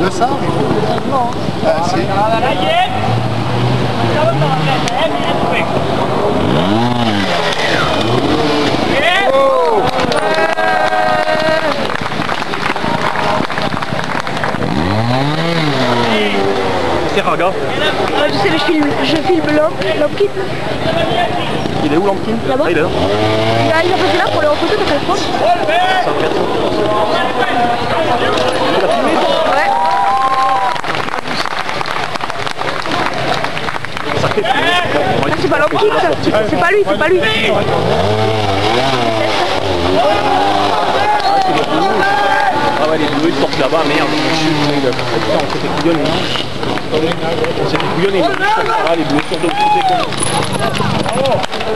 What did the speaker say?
Lo sa? No. Eh sì. C'est. Euh, tu sais, mais je filme, je filme qui Il est où Lampkin? Là-bas. Ah, il est là. il a, il a passé là pour le photo de la France. Ouais. Ah, c'est pas l'homme ça. C'est pas lui, c'est pas lui. Ah ouais, les bleus, ils sortent là-bas, merde. Putain, on s'est fait couillonner. On s'est fait couillonner. Les bleus sortent là, les bleus sortent de l'autre côté.